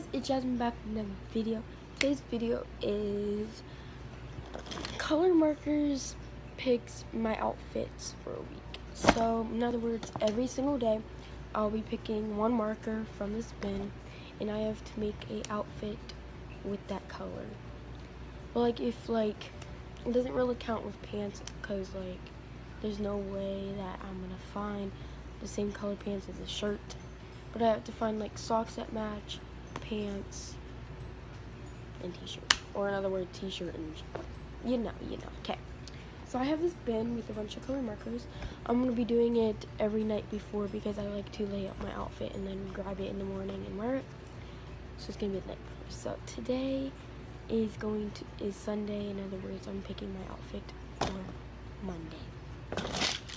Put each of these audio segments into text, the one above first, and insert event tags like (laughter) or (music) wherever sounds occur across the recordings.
guys, it's Jasmine back with another video. Today's video is color markers picks my outfits for a week. So, in other words, every single day, I'll be picking one marker from this bin, and I have to make a outfit with that color. But like, if like, it doesn't really count with pants, because like, there's no way that I'm gonna find the same color pants as a shirt. But I have to find like socks that match, pants, and t-shirt. Or in other words, t-shirt and you know, you know. Okay. So I have this bin with a bunch of color markers. I'm gonna be doing it every night before because I like to lay out my outfit and then grab it in the morning and wear it. So it's gonna be the night before. So today is going to is Sunday. In other words, I'm picking my outfit for Monday.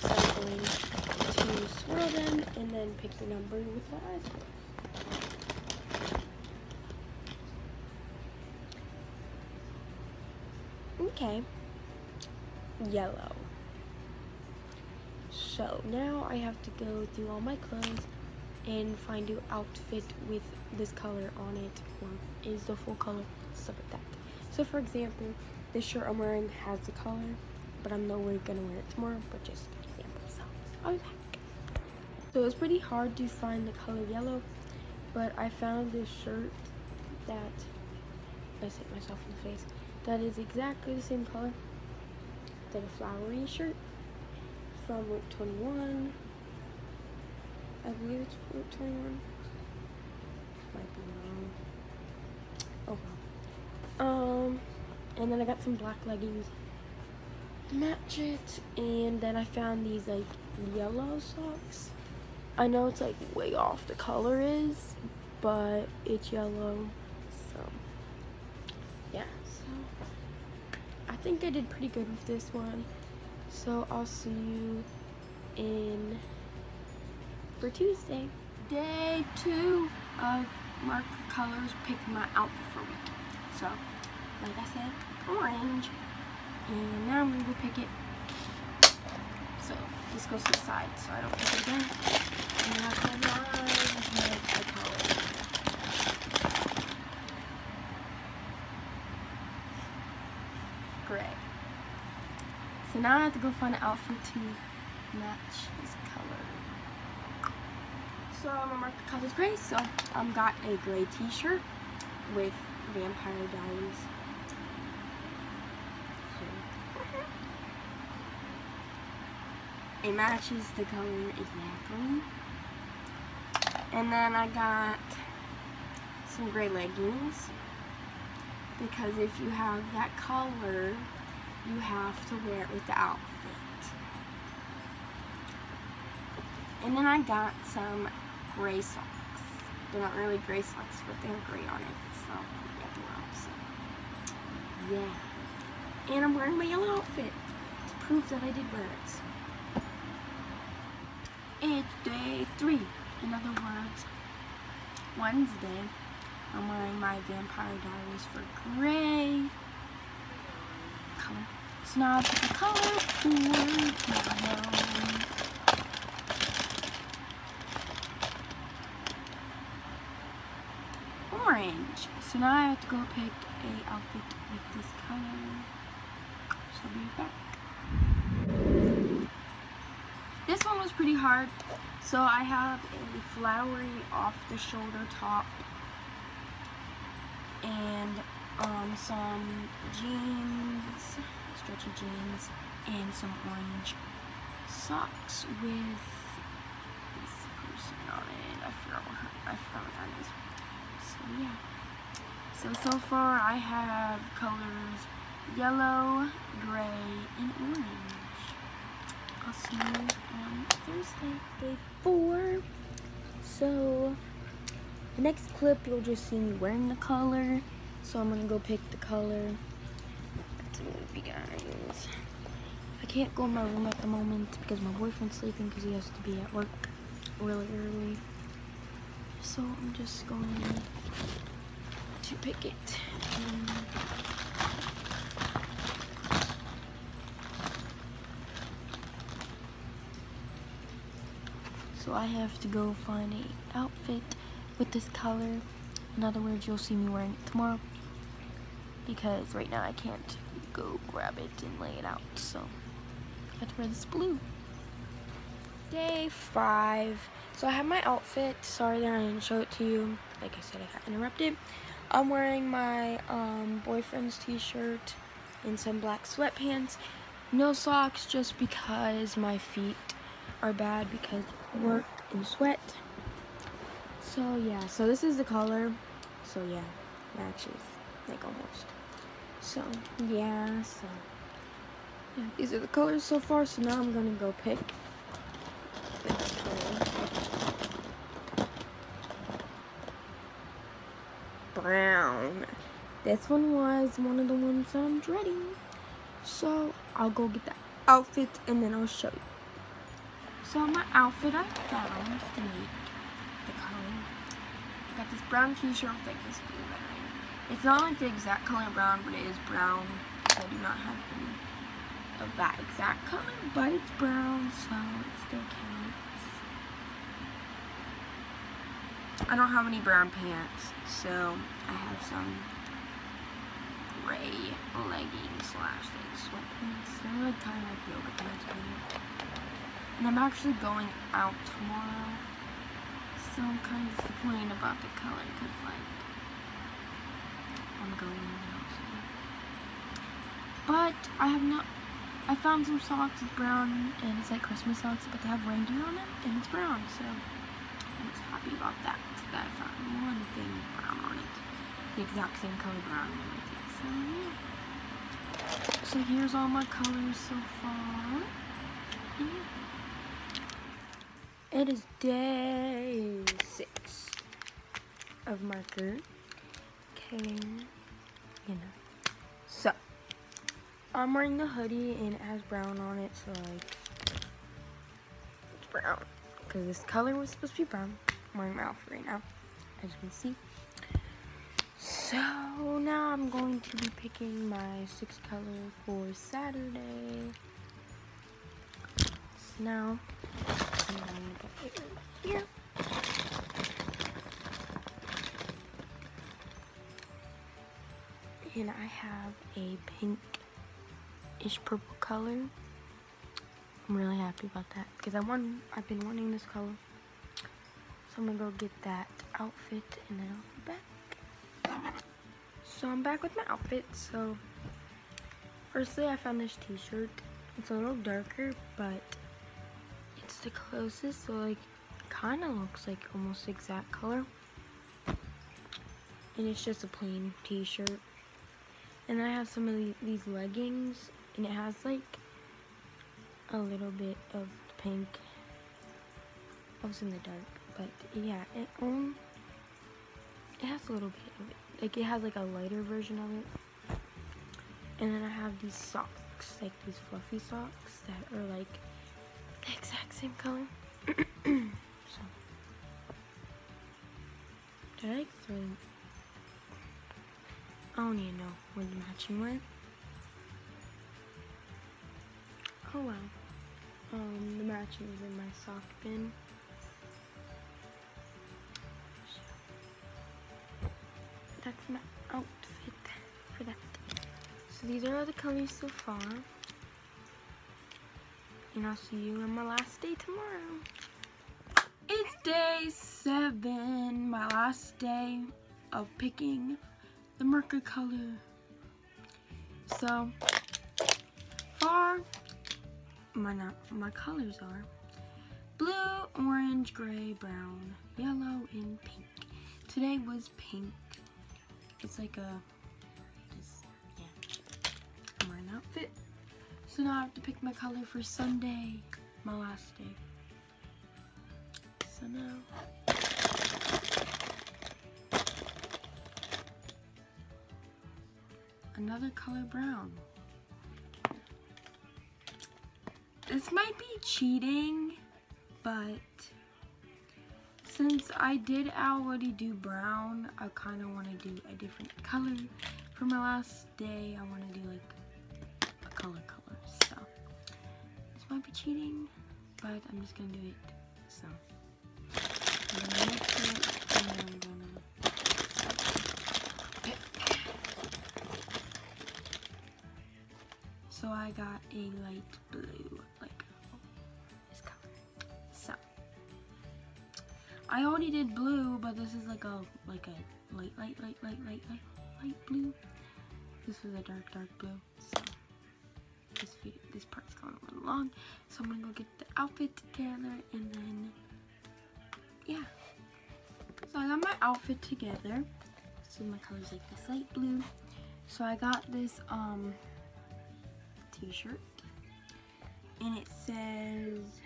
So I'm going to swirl them and then pick the number with my eyes. Okay. Yellow. So now I have to go through all my clothes and find an outfit with this color on it or is the full color, stuff like that. So for example, this shirt I'm wearing has the color, but I'm nowhere gonna wear it tomorrow, but just an example. So I'll be back. So it's pretty hard to find the color yellow, but I found this shirt that, I hit myself in the face, that is exactly the same color that a flowery shirt from Rue 21. I believe it's Rue 21. Might be wrong. Oh well. Um, and then I got some black leggings match it, and then I found these like yellow socks. I know it's like way off the color is, but it's yellow, so think I did pretty good with this one. So I'll see you in for Tuesday. Day two of marker colors picking my outfit for week. So, like I said, orange. And now I'm gonna go pick it. So this goes to the side so I don't pick it again. And close my and make the color. Gray. So now I have to go find an outfit to match this color. So I'm gonna mark the colors gray. So I've got a gray t-shirt with Vampire Diaries. It matches the color exactly. And then I got some gray leggings because if you have that color, you have to wear it with the outfit. And then I got some gray socks. They're not really gray socks, but they're gray on it, so yeah, yeah. And I'm wearing my yellow outfit to prove that I did wear it. It's day three. In other words, Wednesday. I'm wearing my Vampire Diaries for gray color. I'll pick a color for yellow. Orange. So now I have to go pick a outfit with this color. So I'll be back. This one was pretty hard. So I have a flowery off the shoulder top and um, some jeans, stretchy jeans, and some orange socks with this person on it. I forgot what I forgot what that is. So yeah. So so far I have colors yellow, gray, and orange. I'll see you on Thursday, day four. So the next clip, you'll just see me wearing the color. So I'm gonna go pick the color. Guys. I can't go in my room at the moment because my boyfriend's sleeping because he has to be at work really early. So I'm just going to pick it. So I have to go find a outfit with this color In other words, you'll see me wearing it tomorrow because right now I can't go grab it and lay it out. So I have to wear this blue. Day five. So I have my outfit. Sorry that I didn't show it to you. Like I said, I got interrupted. I'm wearing my um, boyfriend's t-shirt and some black sweatpants. No socks just because my feet are bad because work and sweat. So yeah, so this is the color. So yeah, matches like almost. So yeah, so yeah, these are the colors so far. So now I'm gonna go pick Brown. This one was one of the ones I'm dreading. So I'll go get the outfit and then I'll show you. So my outfit I found make the color. I got this brown t-shirt with like this blue. It's not like the exact color brown, but it is brown. I do not have any of that exact color, but it's brown, so it still counts. I don't have any brown pants, so I have some gray leggings slash like sweatpants. They're like kind of like yoga pants. And I'm actually going out tomorrow, so I'm kind of disappointed about the color because like I'm going out. So. But I have not. I found some socks with brown and it's like Christmas socks, but they have reindeer on them and it's brown, so I'm happy about that. That I found one thing brown on it, the exact same color brown and everything. So yeah. So here's all my colors so far. It is day six of my marker. You know. So, I'm wearing the hoodie and it has brown on it, so like, it's brown. Because this color was supposed to be brown. I'm wearing my outfit right now, as you can see. So, now I'm going to be picking my sixth color for Saturday. So now, I'm going to here. And I have a pink-ish purple color. I'm really happy about that because I want I've been wanting this color. So I'm gonna go get that outfit and then I'll be back. So I'm back with my outfit. So firstly I found this t-shirt. It's a little darker, but it's the closest, so like kind of looks like almost exact color. And it's just a plain t-shirt. And I have some of the, these leggings, and it has like a little bit of pink. I was in the dark, but yeah, it um, it has a little bit of it. Like it has like a lighter version of it. And then I have these socks, like these fluffy socks that are like the exact same color. (clears throat) so, did I throw? I don't even know where the matching went. Oh wow. Um, the matching is in my sock bin. That's my outfit for that. So these are all the colors so far. And I'll see you on my last day tomorrow. It's day seven, my last day of picking the marker color. So far, my my colors are blue, orange, gray, brown, yellow, and pink. Today was pink. It's like a, just, yeah, an outfit. So now I have to pick my color for Sunday, my last day. So now, another color brown. This might be cheating, but since I did already do brown, I kind of want to do a different color. For my last day, I want to do like a color color. So this might be cheating, but I'm just going to do it. So so I got a light blue, like this color. So I already did blue, but this is like a like a light, light, light, light, light, light, light blue. This was a dark, dark blue. So this video, this part's going a little long, so I'm gonna go get the outfit together and then yeah. So I got my outfit together. So my color's like this light blue. So I got this um t-shirt and it says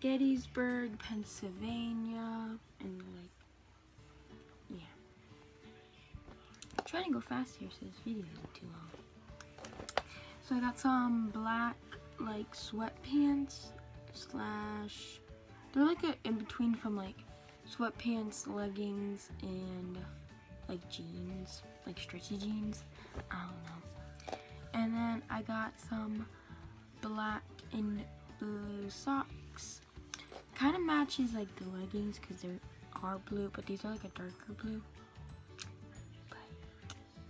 Gettysburg, Pennsylvania and like yeah. I'm trying to go fast here so this video isn't too long. So I got some black like sweatpants slash they're like a in between from like sweatpants, leggings, and like jeans, like stretchy jeans. I don't know. And then I got some black and blue socks. Kind of matches like the leggings because they are blue, but these are like a darker blue. But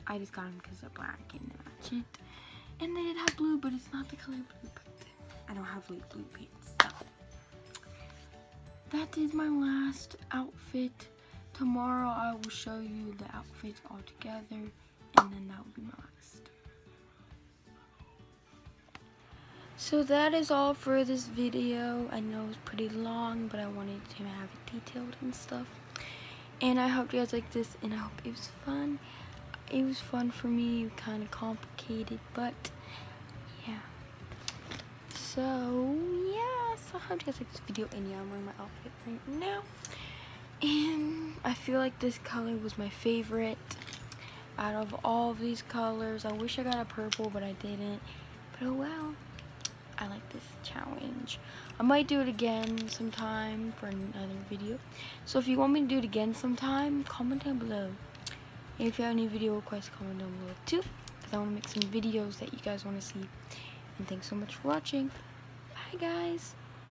I just got them because they're black and they match it. And they did have blue, but it's not the color blue. But I don't have like blue pants, so that is my last outfit. Tomorrow I will show you the outfits all together and then that will be my last. So that is all for this video. I know it's pretty long, but I wanted to have it detailed and stuff. And I hope you guys like this, and I hope it was fun. It was fun for me, kind of complicated, but yeah. So, yeah, so I hope you guys like this video, and yeah, I'm wearing my outfit right now. And I feel like this color was my favorite out of all of these colors. I wish I got a purple, but I didn't. But oh well. I like this challenge. I might do it again sometime for another video. So if you want me to do it again sometime, comment down below. And if you have any video requests, comment down below too. Because I want to make some videos that you guys want to see. And thanks so much for watching. Bye guys.